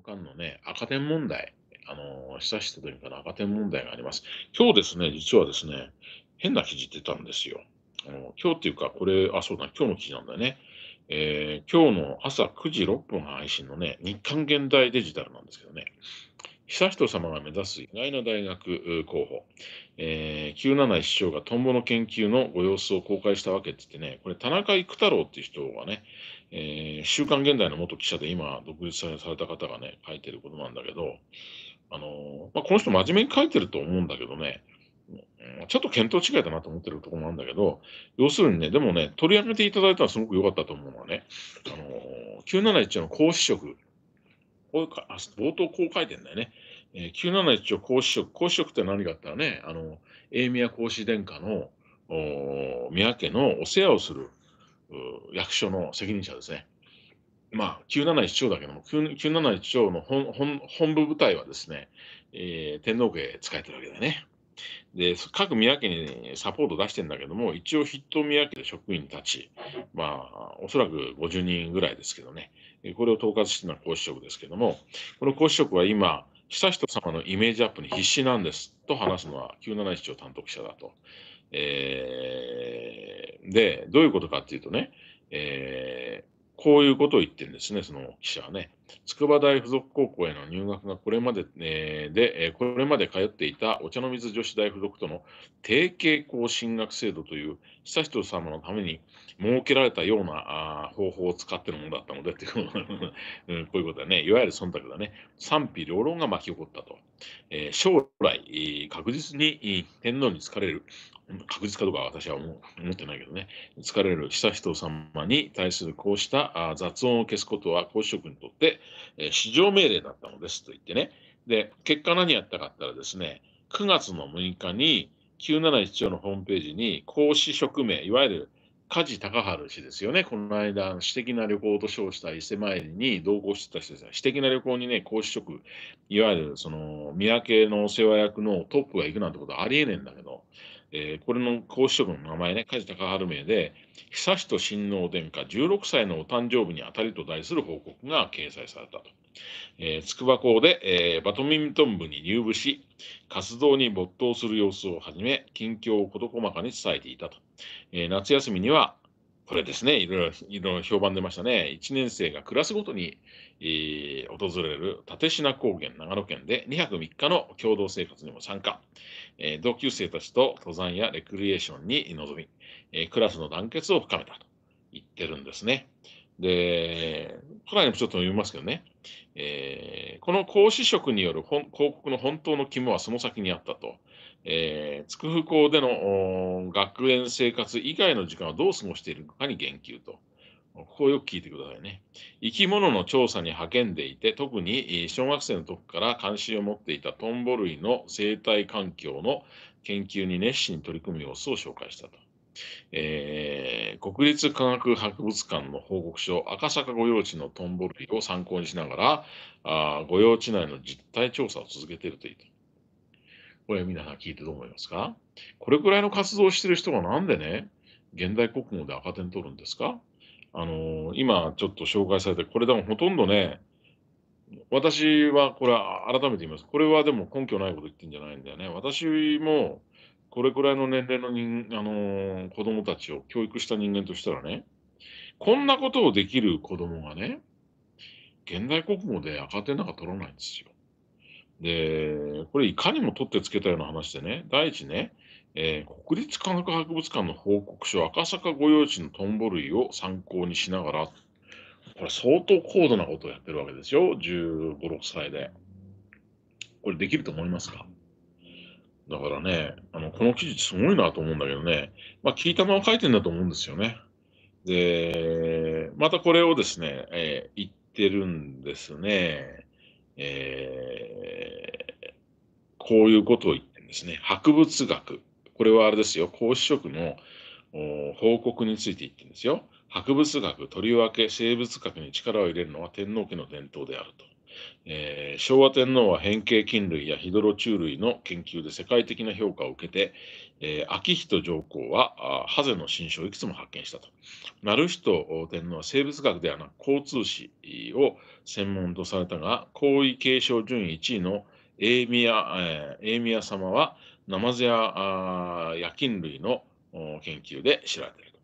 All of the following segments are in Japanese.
の間のね、赤点問題、あの、久しぶりか赤点問題があります。今日ですね、実はですね、変な記事出たんですよ。あの今日っていうか、これ、あ、そうだ、今日の記事なんだよね。えー、今日の朝9時6分配信のね、日刊現代デジタルなんですけどね、悠仁さまが目指す意外な大学候補、えー、971章がトンボの研究のご様子を公開したわけって言ってね、これ、田中育太郎っていう人がね、えー、週刊現代の元記者で今、独立された方がね、書いてることなんだけど、あのー、まあ、この人真面目に書いてると思うんだけどね、ちょっと見当違いだなと思ってるところなんだけど、要するにね、でもね、取り上げていただいたらすごく良かったと思うのはね、あのー、971の講師職、こうか冒頭こう書いてんだよね。えー、971を講師職、講師職って何かって言ったらね、あの、英宮講師殿下のお宮家のお世話をする役所の責任者ですね。まあ、971長だけども、971長の本本本部部隊はですね、えー、天皇家使えてるわけだよね。で、各宮家にサポート出してんだけども、一応筆頭宮家で職員たち、まあ、おそらく50人ぐらいですけどね、これを統括してるのは皇嗣職ですけども、この皇嗣職は今、悠仁さまのイメージアップに必死なんですと話すのは971長担当者だと。えー、で、どういうことかっていうとね、えー、こういうことを言ってるんですね、その記者はね。筑波大附属高校への入学がこれまで、えー、で、えこれまで通っていたお茶の水女子大附属との提携校進学制度という悠仁さまのために設けられたような方法を使ってのものだったのでっていう、うん、こういうことだね。いわゆる忖度だね。賛否両論が巻き起こったと。えー、将来、確実に天皇に好かれる確実かどうかは私は思ってないけどね、疲れる悠仁様に対するこうした雑音を消すことは皇嗣職にとって、えー、市場命令だったのですと言ってね、で、結果何やったかったらですね、9月の6日に971条のホームページに皇嗣職名、いわゆる梶高春氏ですよね。この間、私的な旅行と称した伊勢参りに同行してた人です私的な旅行にね、皇嗣職、いわゆるその、宮家のお世話役のトップが行くなんてことはありえねえんだけど、えー、これの皇嗣職の名前ね、梶高春名で、悠仁親王殿下16歳のお誕生日にあたりと題する報告が掲載されたと。えー、筑波校で、えー、バドミントン部に入部し、活動に没頭する様子をはじめ、近況を事細かに伝えていたと。えー、夏休みには、これですね、いろいろいろ評判出ましたね。1年生がクラスごとに、えー、訪れる立科高原、長野県で2泊3日の共同生活にも参加。え、同級生たちと登山やレクリエーションに臨み、え、クラスの団結を深めたと言ってるんですね。で、このにもちょっと読みますけどね、えー、この講師職による広告の本当の肝はその先にあったと。えー、筑肥校での学園生活以外の時間をどう過ごしているのかに言及と。ここをよく聞いてくださいね。生き物の調査に励んでいて、特に小学生の時から関心を持っていたトンボ類の生態環境の研究に熱心に取り組む様子を紹介したと。えー、国立科学博物館の報告書、赤坂御用地のトンボ類を参考にしながら、あ御用地内の実態調査を続けているといいと。これ皆さん聞いてどう思いますか？これくらいの活動をしている人がなんでね、現代国語で赤点取るんですか？あのー、今ちょっと紹介されて、これでもほとんどね、私はこれは改めて言います。これはでも根拠ないこと言ってんじゃないんだよね。私もこれくらいの年齢の人、あのー、子供たちを教育した人間としたらね、こんなことをできる子供がね、現代国語で赤点なんか取らないんですよ。で、これいかにも取ってつけたような話でね、第一ね、えー、国立科学博物館の報告書、赤坂御用地のトンボ類を参考にしながら、これ相当高度なことをやってるわけですよ、15、6歳で。これできると思いますか？だからね、あのこの記事すごいなと思うんだけどね、まあ、聞いたまま書いてんだと思うんですよね。で、またこれをですね、えー、言ってるんですね。えー、こういうことを言ってるんですね。博物学。これはあれですよ、孔子職の報告について言ってるんですよ。博物学、とりわけ生物学に力を入れるのは天皇家の伝統であると。えー、昭和天皇は変形菌類やヒドロ虫類の研究で世界的な評価を受けて、えー、秋人上皇はハゼの新種をいくつも発見したと。成人天皇は生物学ではなく交通史を専門とされたが、皇位継承順位1位のエーミヤ、えー、エーミヤ様はナマズや夜勤類の研究で知られていると。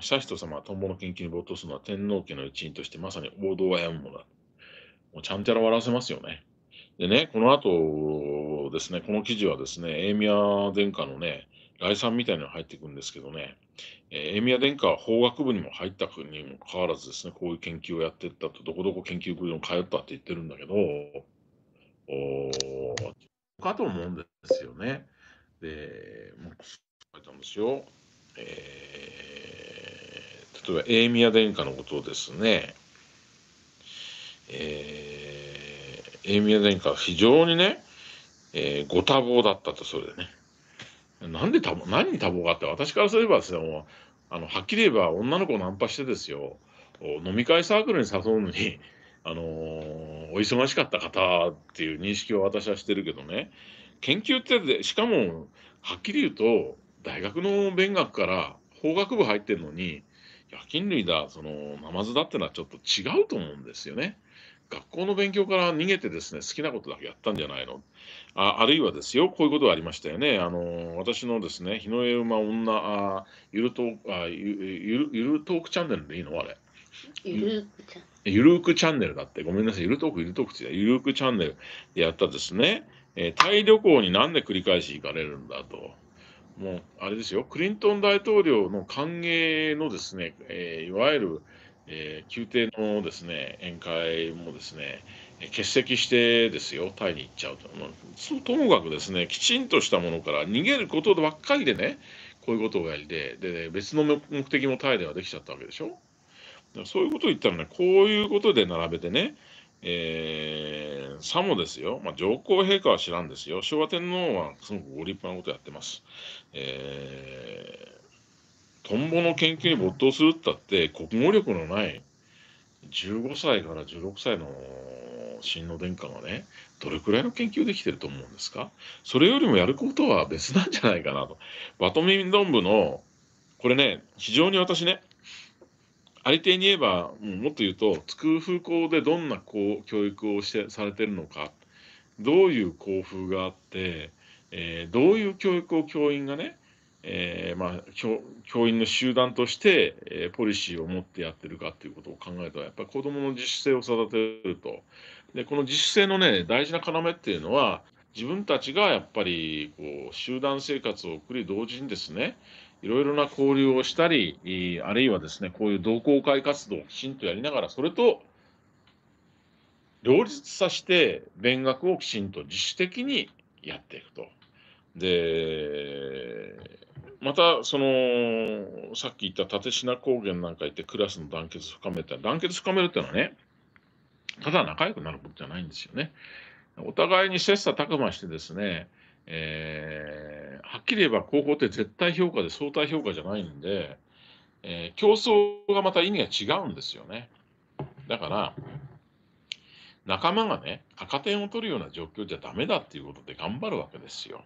悠仁様はトンボの研究に没頭するのは天皇家の一員としてまさに王道を歩むものだ。もうちゃんとやら笑わせますよね。でね、この後ですね、この記事はですね、エーミア殿下のね、概算みたいなのが入っていくんですけどね、えー、エーミア殿下は法学部にも入ったにもかかわらずですね、こういう研究をやっていったと、どこどこ研究部にも通ったって言ってるんだけど、おかと思うんですよね。で、もう書いたんですよ。えー、例えば、エーミア殿下のことをですね、えー、エミア殿下は非常にね、えー、ご多忙だったと、それでね。なんで多忙、何に多忙があって、私からすればですね、もうあのはっきり言えば女の子をナンパしてですよ、飲み会サークルに誘うのに、あのー、お忙しかった方っていう認識を私はしてるけどね、研究って、しかも、はっきり言うと、大学の勉学から法学部入ってるのに、夜勤類だ、その、ナマズだってのはちょっと違うと思うんですよね。学校の勉強から逃げてですね、好きなことだけやったんじゃないの？ああるいはですよ、こういうことがありましたよね。あの、私のですね、日の絵馬女、あゆるトーク、あゆゆゆるトークチャンネルでいいの？あれ。ゆる。ゆるくチャンネルだって、ごめんなさい、ゆるトーク、ゆるトークってゆるくチャンネルでやったですね、えー、タイ旅行になんで繰り返し行かれるんだと。もう、あれですよ、クリントン大統領の歓迎のですね、えー、いわゆる、えー、宮廷のですね、宴会もですね、欠席してですよ、タイに行っちゃうと。まあ、ともかくですね、きちんとしたものから逃げることばっかりでね、こういうことをやりで、で、別の目的もタイではできちゃったわけでしょ。そういうことを言ったらね、こういうことで並べてね、えー、さもですよ、まあ、上皇陛下は知らんですよ、昭和天皇はすごくご立派なことやってます。えー、トンボの研究に没頭するったって、国語力のない15歳から16歳の親王殿下がね、どれくらいの研究できてると思うんですか？それよりもやることは別なんじゃないかなと。バトミントン部の、これね、非常に私ね、ありていに言えば、もっと言うと、つく風校でどんなこう教育をしてされてるのか、どういう校風があって、えー、どういう教育を教員がね、えー、まあ教、教員の集団として、えー、ポリシーを持ってやってるかっていうことを考えたら、やっぱり子どもの自主性を育てると。で、この自主性のね、大事な要っていうのは、自分たちがやっぱりこう集団生活を送り同時にですね、いろいろな交流をしたり、あるいはですね、こういう同好会活動をきちんとやりながら、それと両立させて、勉学をきちんと自主的にやっていくと。で、また、その、さっき言った立科高原なんか行ってクラスの団結深めた団結深めるっていうのはね、ただ仲良くなることじゃないんですよね。お互いに切磋琢磨してですね、えー、はっきり言えば高校って絶対評価で相対評価じゃないんで、えー、競争がまた意味が違うんですよね。だから、仲間がね、赤点を取るような状況じゃダメだっていうことで頑張るわけですよ。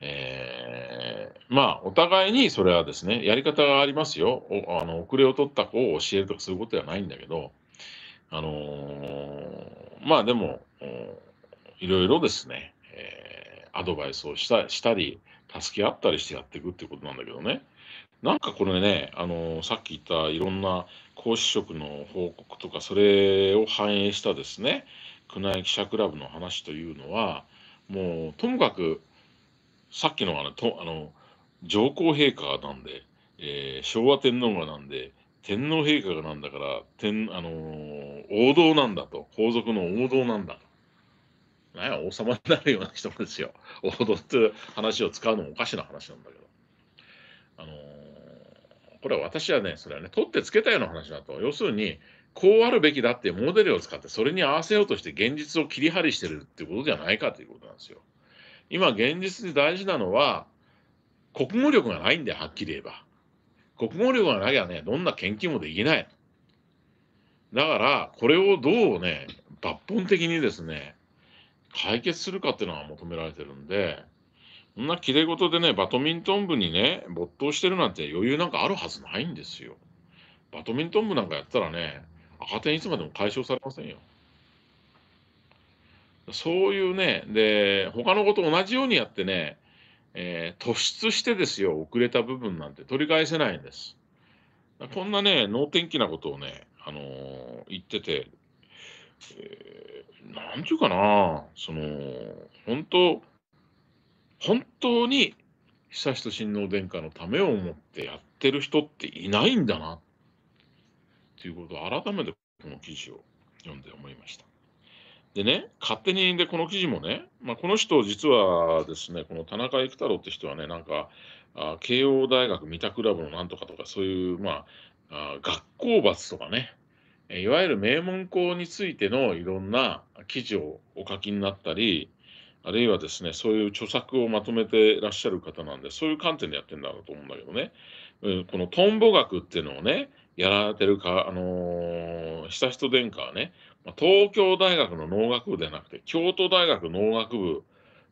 えー、まあ、お互いにそれはですね、やり方がありますよ。あの遅れを取った子を教えるとかそういうことではないんだけど、あのー、まあでも、いろいろですねえ、アドバイスをしたしたり、助け合ったりしてやっていくっていうことなんだけどね。なんかこれね、あのさっき言ったいろんな講師職の報告とか、それを反映したですね、宮内記者クラブの話というのは、もうともかく、さっきのあのとあの上皇陛下がなんで、えー、昭和天皇がなんで、天皇陛下がなんだから、天あのー、王道なんだと、皇族の王道なんだと。なんや王様になるような人ですよ。王道って話を使うのもおかしな話なんだけど。あのー、これは私はね、それはね、取ってつけたような話だと。要するに、こうあるべきだってモデルを使って、それに合わせようとして現実を切り張りしてるってことじゃないかということなんですよ。今、現実に大事なのは、国語力がないんだよ、はっきり言えば。国語力がなきゃね、どんな研究もできない。だから、これをどうね、抜本的にですね、解決するかっていうのが求められてるんで、そんなきれい事でね、バドミントン部にね、没頭してるなんて余裕なんかあるはずないんですよ。バドミントン部なんかやったらね、赤点いつまでも解消されませんよ。そういうね、で、他のこと同じようにやってね、えー突出してですよ、遅れた部分なんて取り返せないんです。こんなね、能天気なことをね、あのー言ってて、えーなんていうかな、その、本当、本当に悠仁親王殿下のためを思ってやってる人っていないんだな、っていうことを改めてこの記事を読んで思いました。でね、勝手に、で、この記事もね、まあ、この人、実はですね、この田中育太郎って人はね、なんか、あ慶応大学三田クラブのなんとかとか、そういう、まあ、あ学校罰とかね、いわゆる名門校についてのいろんな記事をお書きになったり、あるいはですね、そういう著作をまとめてらっしゃる方なんで、そういう観点でやってるんだろうと思うんだけどね、うんこのトンボ学っていうのをね、やられてるか、あのー、悠仁殿下はね、東京大学の農学部ではなくて、京都大学農学部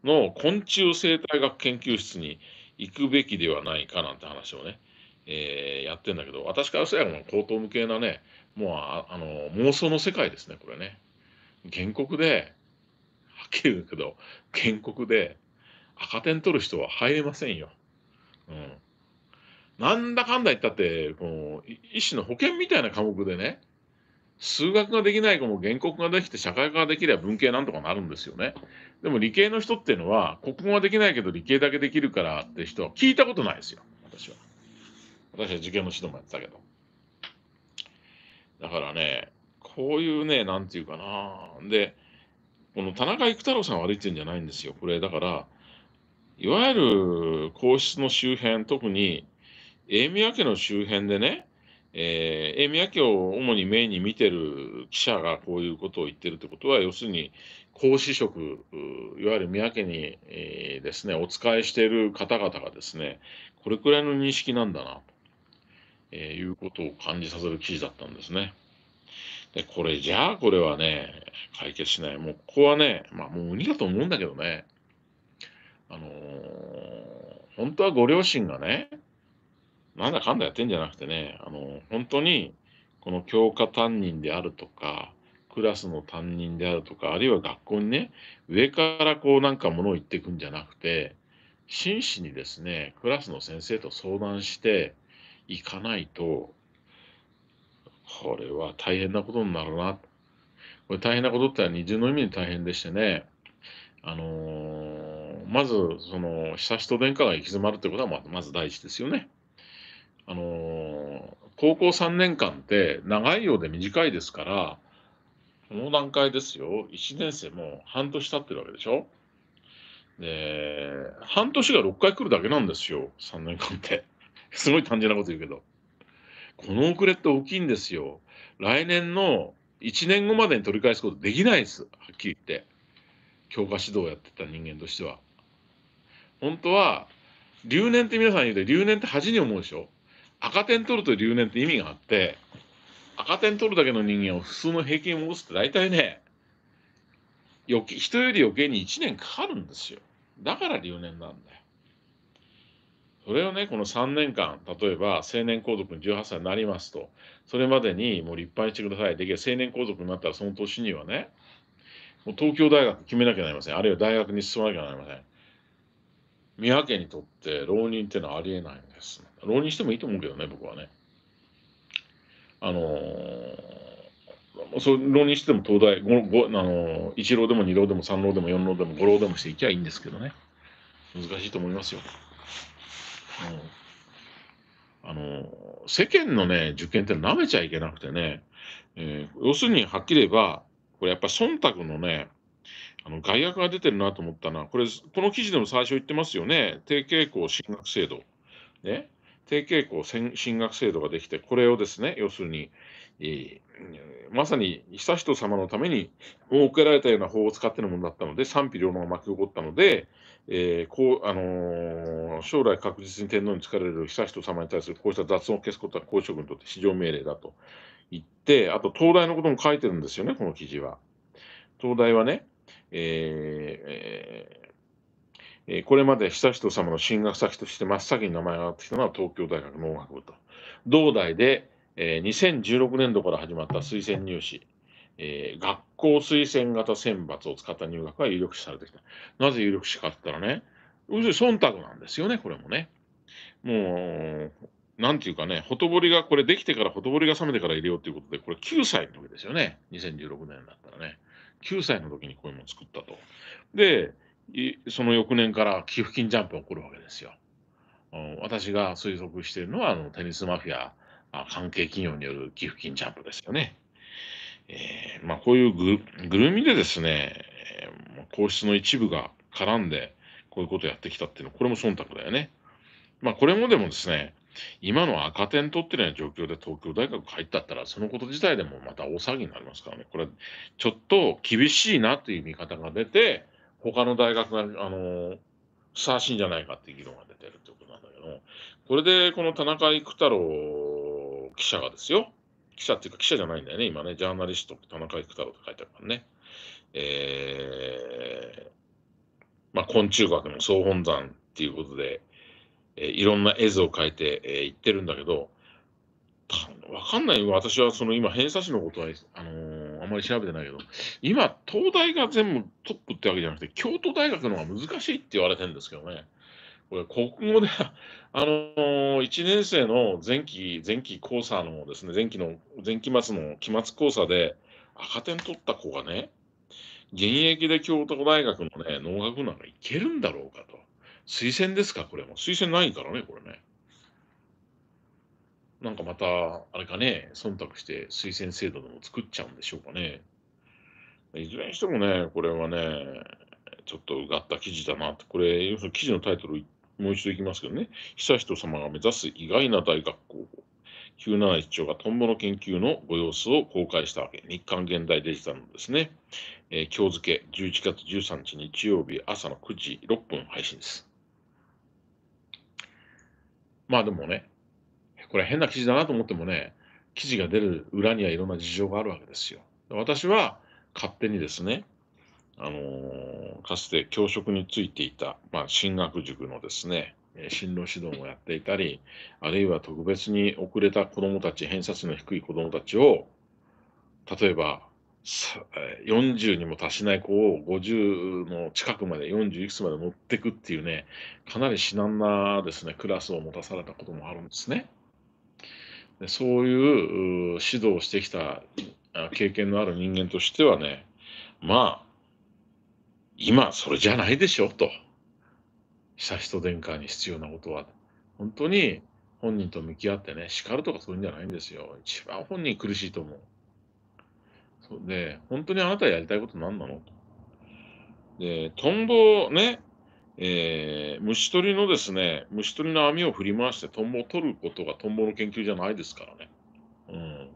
の昆虫生態学研究室に行くべきではないかなんて話をね、えーやってんだけど、私からすれば高等無形なね、もうあの妄想の世界ですね、これね。原告で、はっきり言うけど、原告で赤点取る人は入れませんよ。うん。なんだかんだ言ったって、こうい一種の保険みたいな科目でね、数学ができない子も原告ができて社会科ができれば文系なんとかなるんですよね。でも理系の人っていうのは、国語ができないけど理系だけできるからって人は聞いたことないですよ、私は。私は受験の指導もやってたけど。だからね、こういうね、なんていうかな。で、この田中育太郎さん悪いってんじゃないんですよ。これ、だから、いわゆる皇室の周辺、特に英宮家の周辺でね、えー、英宮家を主にメインに見てる記者がこういうことを言ってるってことは、要するに皇嗣職、いわゆる宮家に、えーですね、お仕えしている方々がですね、これくらいの認識なんだな、と、えーいうことを感じさせる記事だったんですね。で、これ、じゃあこれはね、解決しない。もうここはね、まあもう無理だと思うんだけどね、あのー本当はご両親がね、なんだかんだやってんじゃなくてね、あの本当にこの教科担任であるとか、クラスの担任であるとか、あるいは学校にね、上からこうなんかものを言っていくんじゃなくて、真摯にですね、クラスの先生と相談していかないと、これは大変なことになるな。これ大変なことってのは二重の意味で大変でしてね、あのーまず、その、悠仁殿下が行き詰まるってことはままず第一ですよね。あのー高校3年間って長いようで短いですから、この段階ですよ、1年生も半年経ってるわけでしょ。で、半年が6回来るだけなんですよ、3年間って。すごい単純なこと言うけど。この遅れって大きいんですよ。来年の1年後までに取り返すことできないです、はっきり言って。教科指導をやってた人間としては。本当は、留年って皆さん言うて、留年って恥に思うでしょ。赤点取ると留年って意味があって、赤点取るだけの人間を普通の平均に戻すって大体ね、余計人より余計に1年かかるんですよ。だから留年なんだよ。それをね、この3年間、例えば成年皇族に18歳になりますと、それまでにもう立派にしてください。できれば成年皇族になったらその年にはね、もう東京大学決めなきゃなりません。あるいは大学に進まなきゃなりません。宮家にとって浪人っていうのはありえないんです。浪人してもいいと思うけどね、僕はね。あのーそ浪人しても東大、ごごあのー一浪でも二浪でも三浪でも四浪でも五浪でもしていきゃいいんですけどね。難しいと思いますよ。うんあの世間のね、受験って舐めちゃいけなくてね、えー要するにはっきり言えば、これやっぱ忖度のね、あの外役が出てるなと思ったのは、これ、この記事でも最初言ってますよね、低傾向進学制度。ね、低傾向進学制度ができて、これをですね、要するに、えーまさに悠仁様のために設けられたような法を使ってのものだったので、賛否両論が巻き起こったので、えーこうあのー将来確実に天皇に就かれる悠仁様に対するこうした雑音を消すことは皇嗣職にとって至上命令だと言って、あと東大のことも書いてるんですよね、この記事は。東大はね、えーえーこれまで悠仁さまの進学先として真っ先に名前が挙がってきたのは東京大学農学部と。同大で、えー2016年度から始まった推薦入試、え学校推薦型選抜を使った入学が有力視されてきた。なぜ有力視かって言ったらね、要するに忖度なんですよね、これもね。もう、なんていうかね、ほとぼりが、これできてからほとぼりが冷めてから入れようということで、これ9歳の時ですよね。2016年だったらね。9歳の時にこういうものを作ったと。で、その翌年から寄付金ジャンプが起こるわけですよ。うん私が推測しているのは、あのテニスマフィア関係企業による寄付金ジャンプですよね。えーまあ、こういうぐぐるみでですね、えー皇室の一部が絡んで、こういうことをやってきたっていうのは、これも忖度だよね。まあ、これもでもですね、今の赤点取ってるような状況で東京大学入ったったら、そのこと自体でもまた大騒ぎになりますからね、これ、ちょっと厳しいなという見方が出て、他の大学が、あのふさわしいんじゃないかって議論が出てるってことなんだけど、これでこの田中育太郎記者がですよ、記者っていうか記者じゃないんだよね、今ね、ジャーナリスト田中育太郎って書いてあるからね。えーまあ、昆虫学の総本山っていうことで、えーいろんな絵図を描いて、えー言ってるんだけど、わかんない。私はその今、偏差値のことは、あのーあんまり調べてないけど、今、東大が全部トップってわけじゃなくて、京都大学の方が難しいって言われてるんですけどね。これ、国語で、あのー、1年生の前期、前期講座のですね、前期の、前期末の期末講座で赤点取った子がね、現役で京都大学のね、農学部なんかいけるんだろうかと。推薦ですか、これも。推薦ないからね、これね。なんかまた、あれかね、忖度して推薦制度でも作っちゃうんでしょうかね。いずれにしてもね、これはね、ちょっとうがった記事だなって、これ、要するに記事のタイトル、もう一度いきますけどね、悠仁さまが目指す意外な大学候補、971長がトンボの研究のご様子を公開したわけ、日刊現代デジタルのですね、えー今日付11月13日日曜日朝の9時6分配信です。まあでもね、これ変な記事だなと思ってもね、記事が出る裏にはいろんな事情があるわけですよ。私は勝手にですね、あのーかつて教職についていた、まあ、進学塾のですね、進路指導もやっていたり、あるいは特別に遅れた子どもたち、偏差値の低い子どもたちを、例えば、40にも達しない子を50の近くまで、40いくつまで持っていくっていうね、かなり至難なですね、クラスを持たされたこともあるんですね。そういう指導をしてきた経験のある人間としてはね、まあ、今それじゃないでしょと。悠仁殿下に必要なことは、本当に本人と向き合ってね、叱るとかそういうんじゃないんですよ。一番本人苦しいと思う。そうで、本当にあなたやりたいこと何なのと。で、トンボね、えー虫取りのですね、虫取りの網を振り回してトンボを取ることがトンボの研究じゃないですからね。うん。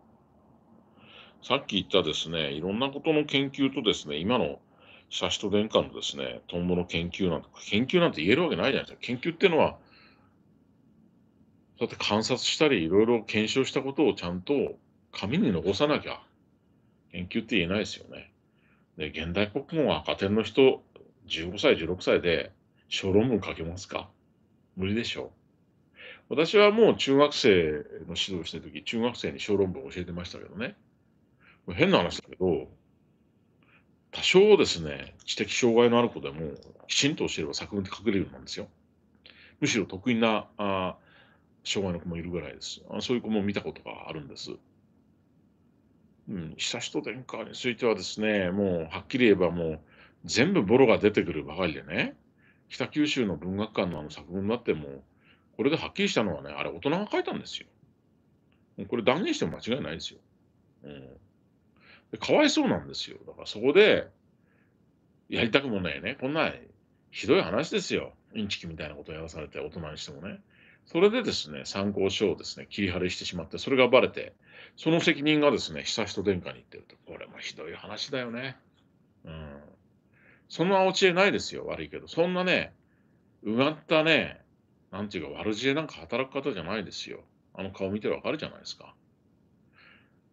さっき言ったですね、いろんなことの研究とですね、今のシャシト殿下のですね、トンボの研究なんて、研究なんて言えるわけないじゃないですか。研究っていうのは、だって観察したり、いろいろ検証したことをちゃんと紙に残さなきゃ、研究って言えないですよね。で、現代国語は赤点の人、15歳、16歳で小論文書けますか？無理でしょう。私はもう中学生の指導してるとき、中学生に小論文を教えてましたけどね。変な話だけど、多少ですね、知的障害のある子でも、きちんと教えれば作文って書けるようなんですよ。むしろ得意なあ障害の子もいるぐらいです。あそういう子も見たことがあるんです。うん、悠仁殿下についてはですね、もうはっきり言えばもう全部ボロが出てくるばかりでね、北九州の文学館のあの作文になっても、これではっきりしたのはね、あれ大人が書いたんですよ。これ断言しても間違いないですよ。うん、でかわいそうなんですよ。だからそこで、やりたくもないね、こんなひどい話ですよ。インチキみたいなことをやらされて、大人にしてもね。それでですね、参考書をですね、切り張りしてしまって、それがバレて、その責任がですね、悠仁殿下に行ってると、これもひどい話だよね。うん。そんなお知恵ないですよ、悪いけど。そんなね、うがったね、なんていうか悪知恵なんか働く方じゃないですよ。あの顔見てわかるじゃないですか。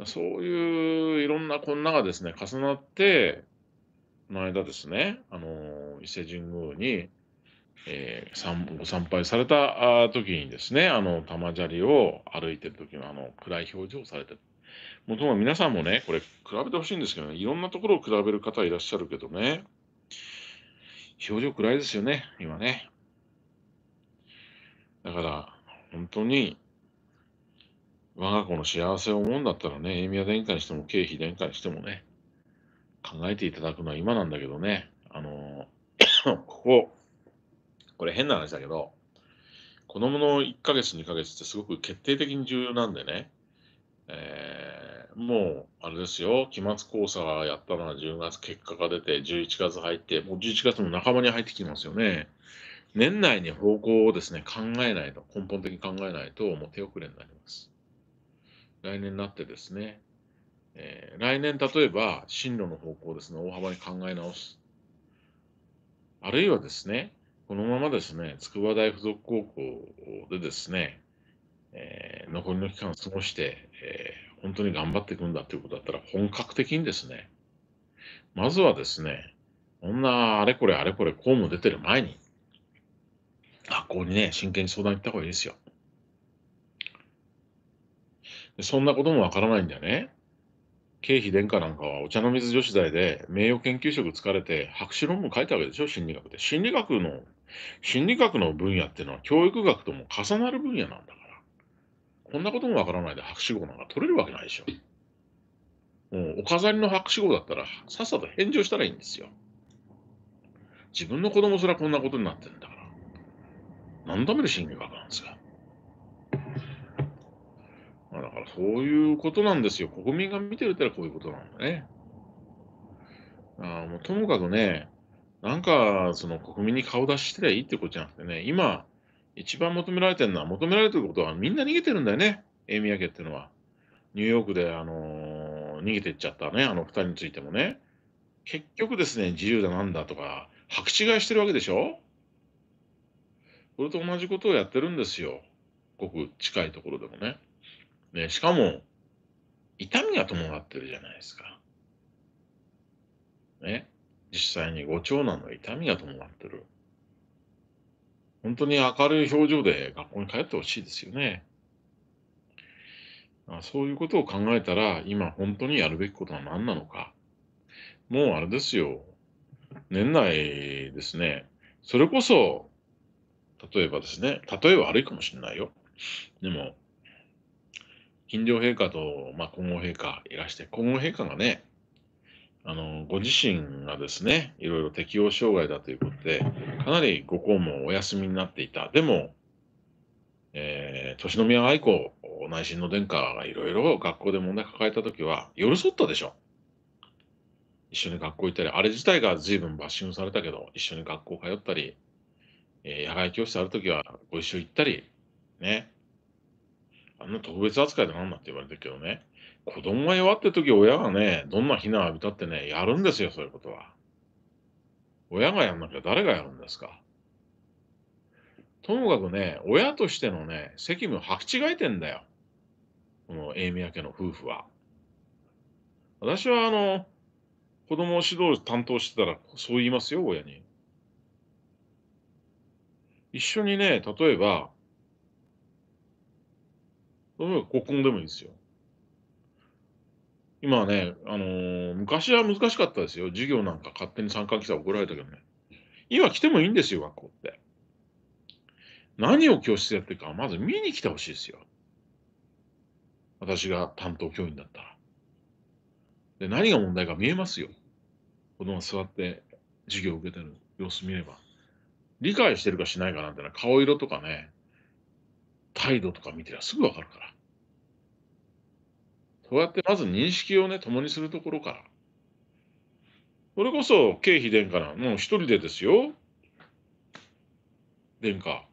そういういろんなこんながですね、重なって、この間ですね、あの伊勢神宮に、えー、ご参拝された時にですね、あの玉砂利を歩いてる時のあの暗い表情をされてる。もともと皆さんもね、これ比べてほしいんですけど、ね、いろんなところを比べる方いらっしゃるけどね、表情暗いですよね、今ね。だから、本当に、我が子の幸せを思うんだったらね、エミヤ殿下にしても、経費殿下にしてもね、考えていただくのは今なんだけどね、あの、ここ、これ変な話だけど、子供の1ヶ月、2ヶ月ってすごく決定的に重要なんでね、えー、もう、あれですよ、期末考査やったのは10月、結果が出て、11月入って、もう11月も半ばに入ってきますよね。年内に方向をですね、考えないと、根本的に考えないと、もう手遅れになります。来年になってですね、えー、来年例えば進路の方向ですね、大幅に考え直す。あるいはですね、このままですね、筑波大附属高校でですね、え、残りの期間を過ごして、え、本当に頑張っていくんだということだったら、本格的にですね、まずはですね、こんなあれこれあれこれ公務出てる前に、学校にね、真剣に相談行った方がいいですよ。そんなこともわからないんだよね。経費殿下なんかはお茶の水女子大で名誉研究職疲れて博士論文書いたわけでしょ、心理学で。心理学の、心理学の分野っていうのは教育学とも重なる分野なんだから。こんなこともわからないで博士号なんか取れるわけないでしょ。もうお飾りの博士号だったらさっさと返上したらいいんですよ。自分の子供すらこんなことになってるんだから。何のための心理学なんですか。まあ、だからそういうことなんですよ。国民が見てるってこういうことなんだね。あもうともかくね、なんかその国民に顔出ししてりゃいいってことじゃなくてね、今、一番求められてるのは、求められてることはみんな逃げてるんだよね、エイミヤ家っていうのは。ニューヨークで、あのー、逃げてっちゃったね、あの二人についてもね。結局ですね、自由だなんだとか、履き違いしてるわけでしょこれと同じことをやってるんですよ。ごく近いところでもね。ねしかも、痛みが伴ってるじゃないですか。ね。実際にご長男の痛みが伴ってる。本当に明るい表情で学校に通ってほしいですよね。そういうことを考えたら、今本当にやるべきことは何なのか。もうあれですよ。年内ですね。それこそ、例えばですね、例えば悪いかもしれないよ。でも、金陵陛下と、まあ、皇后陛下いらして、皇后陛下がね、あの、ご自身がですね、いろいろ適応障害だということで、かなりご公務をお休みになっていた。でも、えー、年宮愛子内親の殿下がいろいろ学校で問題抱えたときは、寄り添ったでしょ。一緒に学校行ったり、あれ自体が随分バッシングされたけど、一緒に学校通ったり、えー、野外教室あるときはご一緒行ったり、ね。あんな特別扱いでなんだって言われてるけどね。子供が弱ってるとき親がね、どんな非難を浴びたってね、やるんですよ、そういうことは。親がやんなきゃ誰がやるんですか？ともかくね、親としてのね、責務を履き違えてんだよ。このエイミヤ家の夫婦は。私はあの、子供を指導担当してたらそう言いますよ、親に。一緒にね、例えば、例えば国婚でもいいですよ。今はね、あのー、昔は難しかったですよ。授業なんか勝手に参加来たら怒られたけどね。今来てもいいんですよ、学校って。何を教室やってるか、まず見に来てほしいですよ。私が担当教員だったら。で、何が問題か見えますよ。子供が座って授業を受けてる様子見れば。理解してるかしないかなんてのは顔色とかね、態度とか見てりゃすぐわかるから。そうやってまず認識をね、共にするところから。それこそ、経費殿下な、もう一人でですよ。殿下、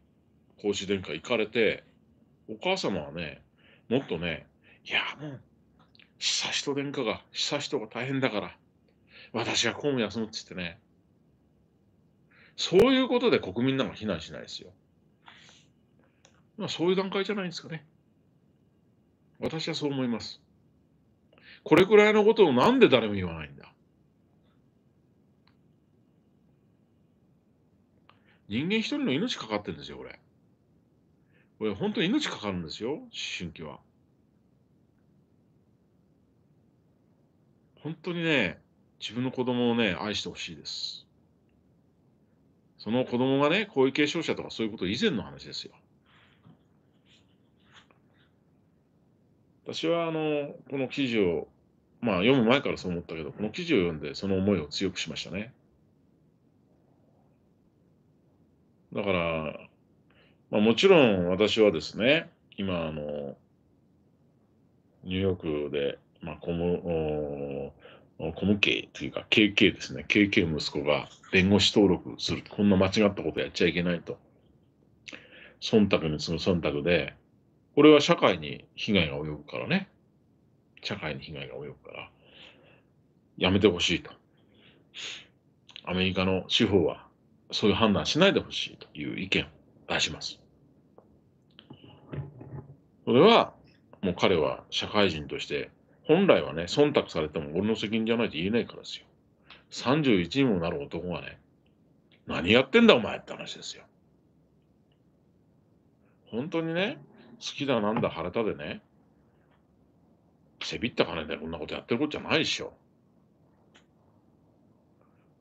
孔子殿下行かれて、お母様はね、もっとね、いや、もう、悠仁殿下が、悠仁が大変だから、私が公務休むって言ってね、そういうことで国民なんか非難しないですよ。まあ、そういう段階じゃないんですかね。私はそう思います。これくらいのことをなんで誰も言わないんだ？人間一人の命かかってるんですよ、これ。これ、本当に命かかるんですよ、思春期は。本当にね、自分の子供をね、愛してほしいです。その子供がね、後遺軽症者とかそういうこと以前の話ですよ。私はあの、この記事を、まあ読む前からそう思ったけど、この記事を読んでその思いを強くしましたね。だから、まあ、もちろん私はですね、今、あの、ニューヨークで、まあ、コム、コム系というか、KK ですね、KK 息子が弁護士登録する、こんな間違ったことやっちゃいけないと。忖度に次ぐ忖度で、これは社会に被害が及ぶからね。社会に被害が及ぶから、やめてほしいと。アメリカの司法はそういう判断しないでほしいという意見を出します。それは、もう彼は社会人として、本来はね、忖度されても俺の責任じゃないと言えないからですよ。31にもなる男がね、何やってんだお前って話ですよ。本当にね、好きだなんだ腹立でね、せびった金でこんなことやってることじゃないでしょ。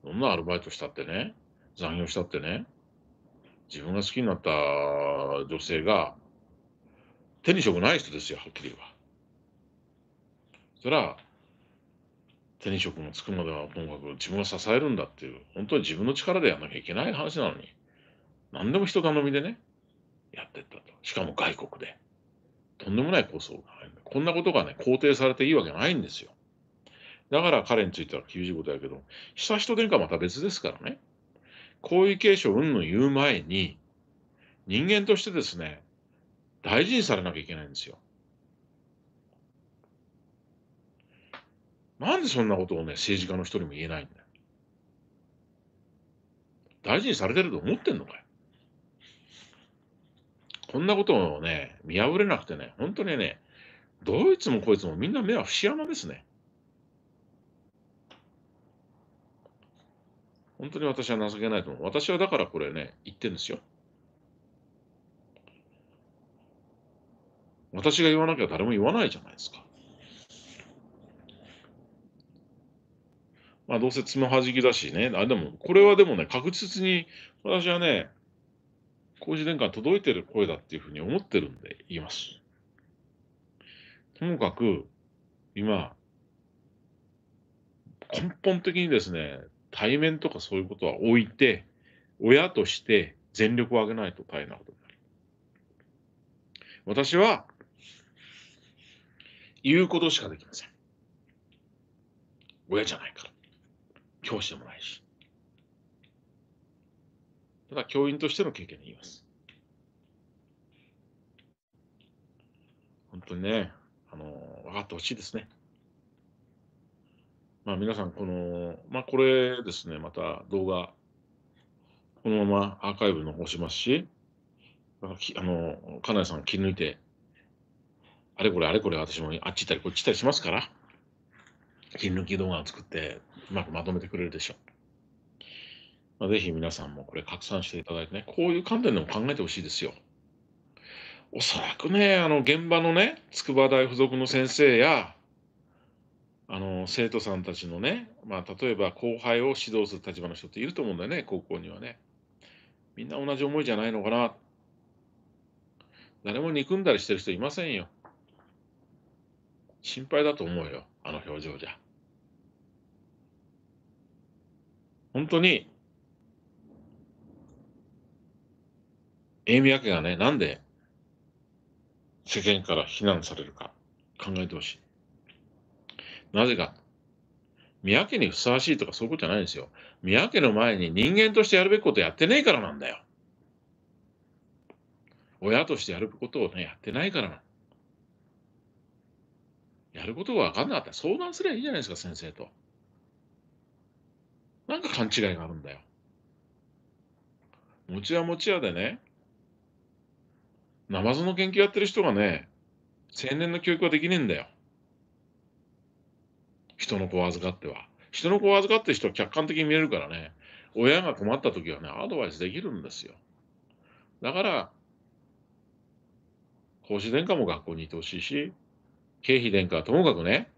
どんなアルバイトしたってね、残業したってね、自分が好きになった女性が、手に職ない人ですよ、はっきり言えば。そしたら、手に職もつくまではともかく自分が支えるんだっていう、本当に自分の力でやんなきゃいけない話なのに、何でも人頼みでね、やってったと。しかも外国で。とんでもない構想が。こんなことがね、肯定されていいわけないんですよ。だから彼については厳しいことやけど、久しと喧嘩はまた別ですからね。後遺軽症うんぬん言う前に、人間としてですね、大事にされなきゃいけないんですよ。なんでそんなことをね、政治家の人にも言えないんだよ。大事にされてると思ってんのかよ。こんなことをね、見破れなくてね、本当にね、どいつもこいつもみんな目は節穴ですね。本当に私は情けないと思う。私はだからこれね、言ってるんですよ。私が言わなきゃ誰も言わないじゃないですか。まあどうせつまはじきだしね。あでも、これはでもね、確実に私はね、工事殿下届いてる声だっていうふうに思ってるんで言います。ともかく、今、根本的にですね、対面とかそういうことは置いて、親として全力を挙げないと大変なことになる。私は、言うことしかできません。親じゃないから。教師でもないし。ただ、教員としての経験で言います。本当にね、あの、分かってほしいですね。まあ皆さん、この、まあこれですね、また動画、このままアーカイブ残しますし、あの、金谷さん切り抜いて、あれこれあれこれ私もあっち行ったりこっち行ったりしますから、切り抜き動画を作って、うまくまとめてくれるでしょう。まあ、ぜひ皆さんもこれ拡散していただいてね、こういう観点でも考えてほしいですよ。おそらくね、あの現場のね、筑波大附属の先生や、あの生徒さんたちのね、まあ、例えば後輩を指導する立場の人っていると思うんだよね、高校にはね。みんな同じ思いじゃないのかな。誰も憎んだりしてる人いませんよ。心配だと思うよ、あの表情じゃ。本当に、エイミヤ家がね、なんで世間から非難されるか考えてほしい。なぜか。宮家にふさわしいとかそういうことじゃないんですよ。宮家の前に人間としてやるべきことやってねえからなんだよ。親としてやることをね、やってないからな。やることが分かんなかったら相談すればいいじゃないですか、先生と。なんか勘違いがあるんだよ。餅屋餅屋でね、ナマズの研究やってる人がね、青年の教育はできねえんだよ。人の子を預かっては。人の子を預かってる人は客観的に見れるからね、親が困った時はね、アドバイスできるんですよ。だから、孔子殿下も学校にいてほしいし、経費殿下はともかくね、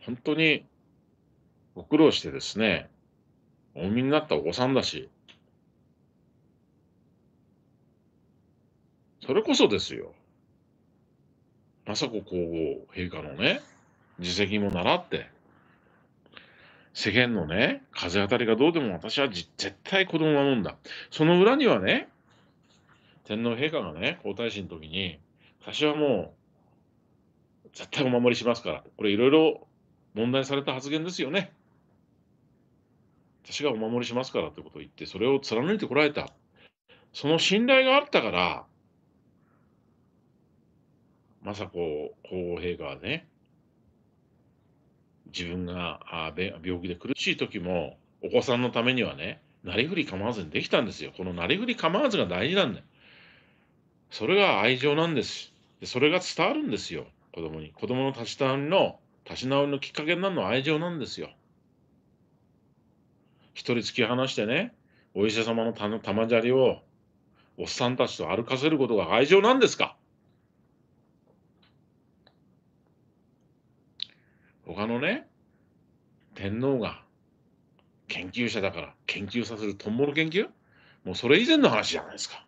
本当にご苦労してですね、お産みになったお子さんだし、それこそですよ。政子皇后陛下のね、実績も習って、世間のね、風当たりがどうでも私は絶対子供を守んだ。その裏にはね、天皇陛下がね、皇太子の時に、私はもう、絶対お守りしますから、これいろいろ問題された発言ですよね。私がお守りしますからということを言って、それを貫いてこられた。その信頼があったから、政子皇后陛下はね、自分があ病気で苦しい時も、お子さんのためにはね、なりふり構わずにできたんですよ。このなりふり構わずが大事なんだよ。それが愛情なんです。でそれが伝わるんですよ、子供に。子供の立ち直りの、立ち直りのきっかけになるのは愛情なんですよ。一人突き放してね、お医者様の玉砂利をおっさんたちと歩かせることが愛情なんですか？他のね、天皇が研究者だから研究させるトンボの研究？もうそれ以前の話じゃないですか。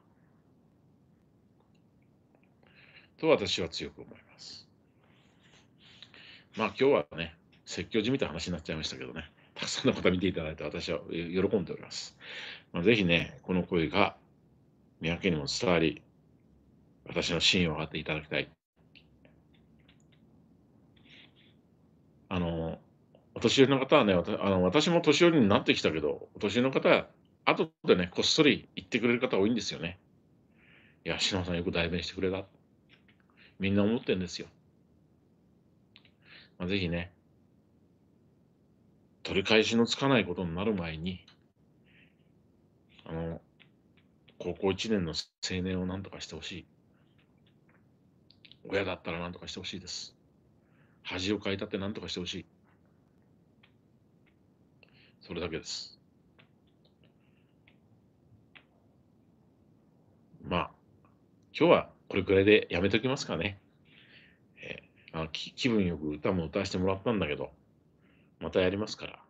と私は強く思います。まあ今日はね、説教じみた話になっちゃいましたけどね、たくさんの方見ていただいて私は喜んでおります。まあ、ぜひね、この声が三宅にも伝わり、私の真意を上がっていただきたい。あの、お年寄りの方はね、あの私も年寄りになってきたけど、お年寄りの方は、後でね、こっそり言ってくれる方多いんですよね。いや、篠さんよく代弁してくれた。みんな思ってるんですよ。まあ、ぜひね、取り返しのつかないことになる前に、あの、高校1年の青年を何とかしてほしい。親だったら何とかしてほしいです。恥をかいたって何とかしてほしい。それだけです。まあ、今日はこれくらいでやめときますかね。えー、あ気分よく歌も歌わせてもらったんだけど、またやりますから。